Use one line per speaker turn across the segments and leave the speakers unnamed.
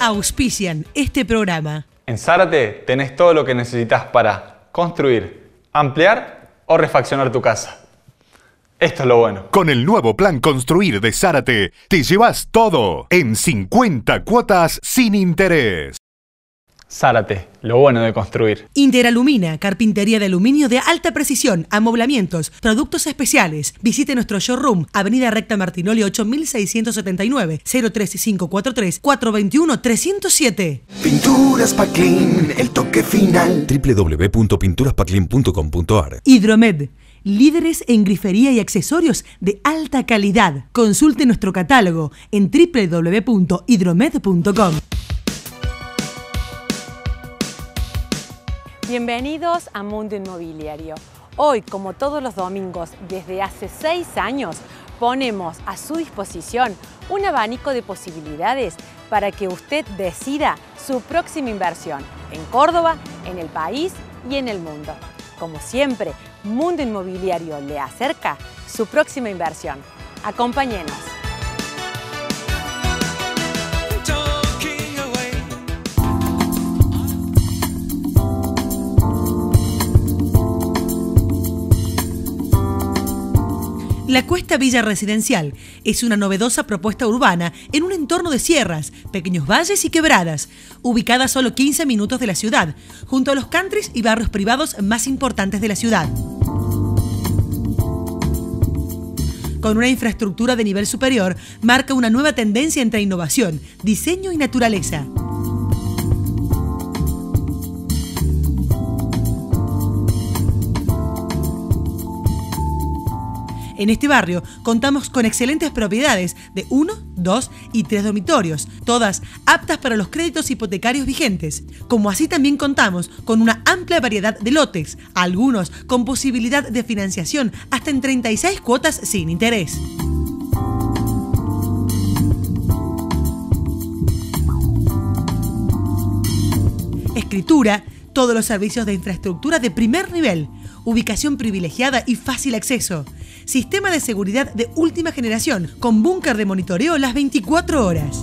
auspician este programa.
En Zárate tenés todo lo que necesitas para construir, ampliar o refaccionar tu casa. Esto es lo bueno.
Con el nuevo plan Construir de Zárate, te llevas todo en 50 cuotas sin interés.
Zárate, lo bueno de construir.
Interalumina, carpintería de aluminio de alta precisión, amoblamientos, productos especiales. Visite nuestro showroom, Avenida Recta Martinoli 8679, 03543 421 307.
Pinturas Paclin, el toque final.
www.pinturaspaclin.com.ar
Hidromed, líderes en grifería y accesorios de alta calidad. Consulte nuestro catálogo en www.hidromed.com.
Bienvenidos a Mundo Inmobiliario. Hoy, como todos los domingos, desde hace seis años, ponemos a su disposición un abanico de posibilidades para que usted decida su próxima inversión en Córdoba, en el país y en el mundo. Como siempre, Mundo Inmobiliario le acerca su próxima inversión. Acompáñenos.
La Cuesta Villa Residencial es una novedosa propuesta urbana en un entorno de sierras, pequeños valles y quebradas, ubicada a solo 15 minutos de la ciudad, junto a los countries y barrios privados más importantes de la ciudad. Con una infraestructura de nivel superior, marca una nueva tendencia entre innovación, diseño y naturaleza. En este barrio contamos con excelentes propiedades de 1, 2 y 3 dormitorios, todas aptas para los créditos hipotecarios vigentes. Como así también contamos con una amplia variedad de lotes, algunos con posibilidad de financiación hasta en 36 cuotas sin interés. Escritura, todos los servicios de infraestructura de primer nivel, ubicación privilegiada y fácil acceso. Sistema de seguridad de última generación, con búnker de monitoreo las 24 horas.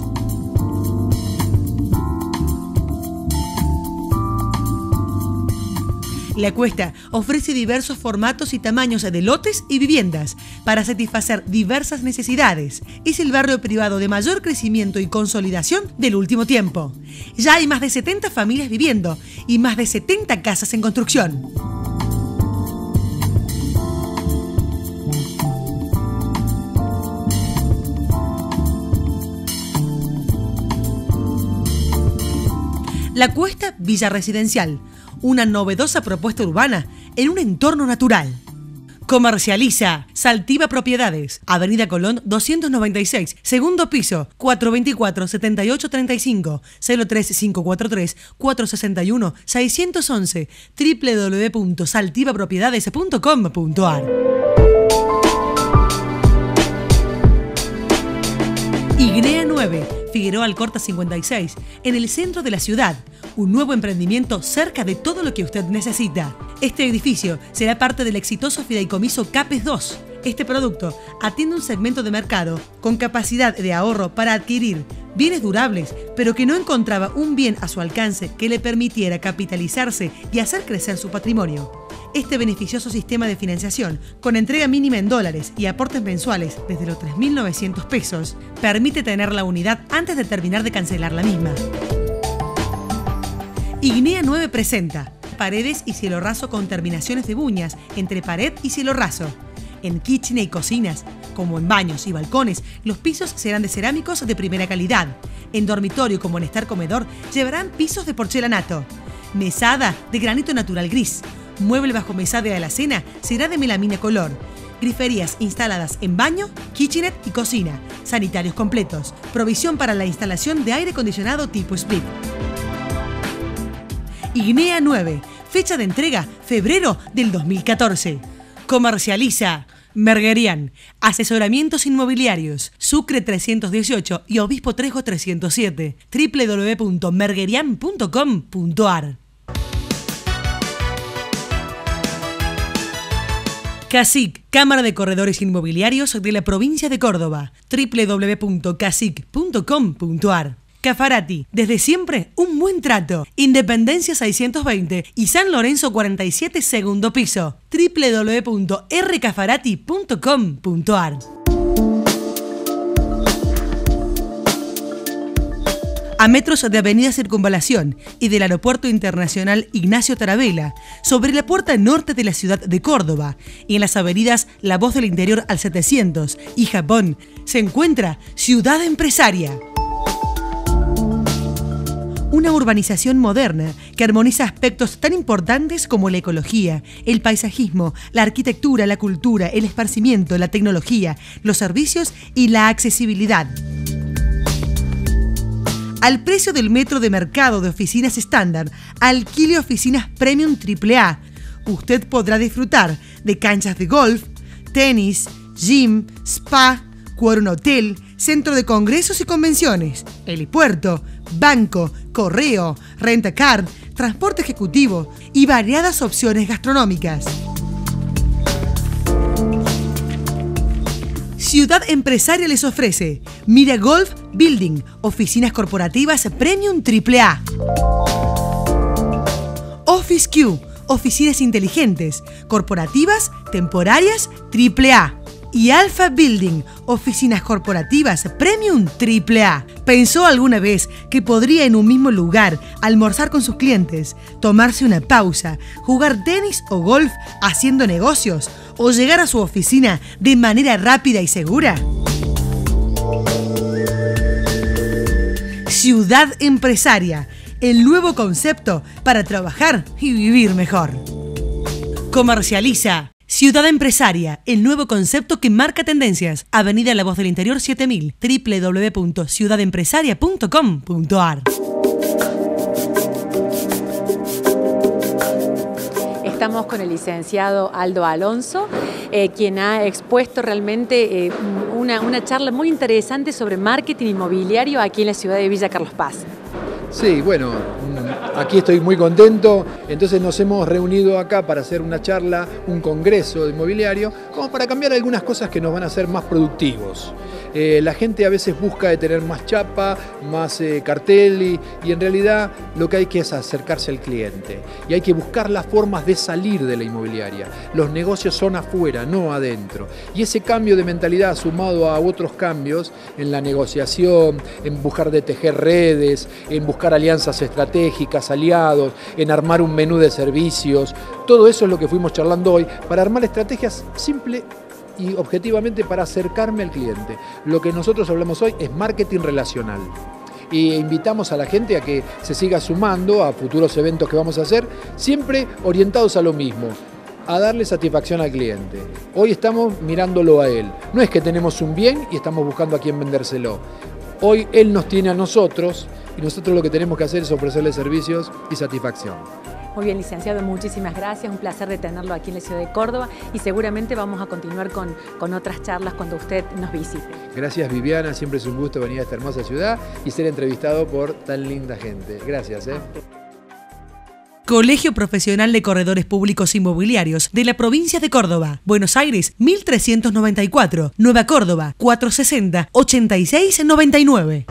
La Cuesta ofrece diversos formatos y tamaños de lotes y viviendas para satisfacer diversas necesidades. Es el barrio privado de mayor crecimiento y consolidación del último tiempo. Ya hay más de 70 familias viviendo y más de 70 casas en construcción. La Cuesta Villa Residencial, una novedosa propuesta urbana en un entorno natural. Comercializa Saltiva Propiedades, Avenida Colón 296, segundo piso, 424-7835, 03543 461 611, www.saltivapropiedades.com.ar. Ignea 9, Figueroa Alcorta 56, en el centro de la ciudad. Un nuevo emprendimiento cerca de todo lo que usted necesita. Este edificio será parte del exitoso fideicomiso CAPES 2. Este producto atiende un segmento de mercado con capacidad de ahorro para adquirir bienes durables, pero que no encontraba un bien a su alcance que le permitiera capitalizarse y hacer crecer su patrimonio. Este beneficioso sistema de financiación, con entrega mínima en dólares y aportes mensuales desde los 3.900 pesos, permite tener la unidad antes de terminar de cancelar la misma. Ignea 9 presenta paredes y cielo raso con terminaciones de buñas entre pared y cielo raso. En kitchen y cocinas, como en baños y balcones, los pisos serán de cerámicos de primera calidad. En dormitorio como en estar comedor, llevarán pisos de porcelanato. Mesada de granito natural gris. Mueble bajo mesada de alacena será de melamina color. Griferías instaladas en baño, kitchenet y cocina. Sanitarios completos. Provisión para la instalación de aire acondicionado tipo split. Ignea 9. Fecha de entrega, febrero del 2014. Comercializa Merguerian. Asesoramientos inmobiliarios. Sucre 318 y Obispo Trejo 307. www.merguerian.com.ar CASIC, Cámara de Corredores Inmobiliarios de la provincia de Córdoba. www.casic.com.ar Cafarati, desde siempre un buen trato. Independencia 620 y San Lorenzo 47 segundo piso. www.rcafarati.com.ar a metros de Avenida Circunvalación y del Aeropuerto Internacional Ignacio Tarabella, sobre la puerta norte de la ciudad de Córdoba y en las avenidas La Voz del Interior al 700 y Japón, se encuentra Ciudad Empresaria. Una urbanización moderna que armoniza aspectos tan importantes como la ecología, el paisajismo, la arquitectura, la cultura, el esparcimiento, la tecnología, los servicios y la accesibilidad. Al precio del metro de mercado de oficinas estándar, alquile oficinas Premium AAA. Usted podrá disfrutar de canchas de golf, tenis, gym, spa, cuadro hotel, centro de congresos y convenciones, helipuerto, banco, correo, renta car, transporte ejecutivo y variadas opciones gastronómicas. Ciudad Empresaria les ofrece Mira Golf Building, oficinas corporativas Premium AAA. Office Q, oficinas inteligentes, corporativas, temporarias AAA y Alpha Building, oficinas corporativas Premium AAA. ¿Pensó alguna vez que podría en un mismo lugar almorzar con sus clientes, tomarse una pausa, jugar tenis o golf haciendo negocios o llegar a su oficina de manera rápida y segura? Ciudad Empresaria, el nuevo concepto para trabajar y vivir mejor. Comercializa Ciudad Empresaria, el nuevo concepto que marca tendencias. Avenida La Voz del Interior 7000, www.ciudadempresaria.com.ar.
Estamos con el licenciado Aldo Alonso, eh, quien ha expuesto realmente eh, una, una charla muy interesante sobre marketing inmobiliario aquí en la ciudad de Villa Carlos Paz.
Sí, bueno, aquí estoy muy contento, entonces nos hemos reunido acá para hacer una charla, un congreso de inmobiliario, como para cambiar algunas cosas que nos van a hacer más productivos. Eh, la gente a veces busca de tener más chapa, más eh, cartel y, y, en realidad lo que hay que es acercarse al cliente y hay que buscar las formas de salir de la inmobiliaria. Los negocios son afuera, no adentro. Y ese cambio de mentalidad sumado a otros cambios en la negociación, en buscar de tejer redes, en buscar alianzas estratégicas, aliados, en armar un menú de servicios, todo eso es lo que fuimos charlando hoy para armar estrategias simples y objetivamente para acercarme al cliente. Lo que nosotros hablamos hoy es marketing relacional. Y invitamos a la gente a que se siga sumando a futuros eventos que vamos a hacer, siempre orientados a lo mismo, a darle satisfacción al cliente. Hoy estamos mirándolo a él. No es que tenemos un bien y estamos buscando a quién vendérselo. Hoy él nos tiene a nosotros y nosotros lo que tenemos que hacer es ofrecerle servicios y satisfacción.
Muy bien, licenciado, muchísimas gracias. Un placer de tenerlo aquí en la ciudad de Córdoba y seguramente vamos a continuar con, con otras charlas cuando usted nos visite.
Gracias, Viviana. Siempre es un gusto venir a esta hermosa ciudad y ser entrevistado por tan linda gente. Gracias. ¿eh?
Colegio Profesional de Corredores Públicos Inmobiliarios de la provincia de Córdoba, Buenos Aires 1394, Nueva Córdoba 460 8699.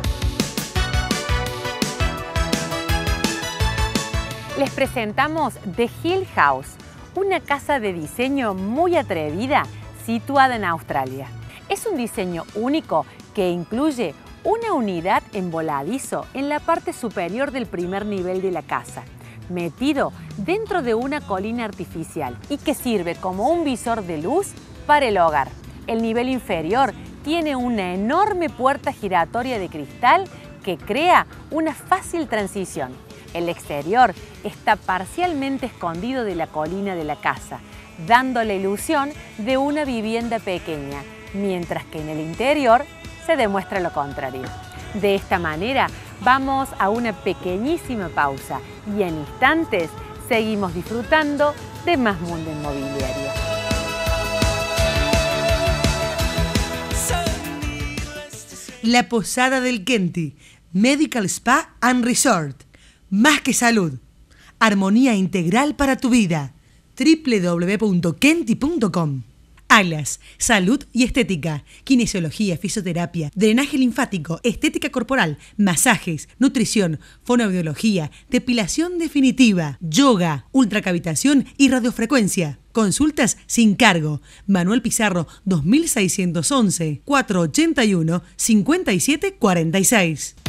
Les presentamos The Hill House, una casa de diseño muy atrevida situada en Australia. Es un diseño único que incluye una unidad en voladizo en la parte superior del primer nivel de la casa, metido dentro de una colina artificial y que sirve como un visor de luz para el hogar. El nivel inferior tiene una enorme puerta giratoria de cristal que crea una fácil transición el exterior está parcialmente escondido de la colina de la casa, dando la ilusión de una vivienda pequeña, mientras que en el interior se demuestra lo contrario. De esta manera, vamos a una pequeñísima pausa y en instantes seguimos disfrutando de más mundo inmobiliario.
La Posada del Kenti, Medical Spa and Resort más que salud. Armonía integral para tu vida. www.kenti.com Alas, salud y estética, kinesiología, fisioterapia, drenaje linfático, estética corporal, masajes, nutrición, fonoaudiología, depilación definitiva, yoga, ultracavitación y radiofrecuencia. Consultas sin cargo. Manuel Pizarro 2611 481 5746.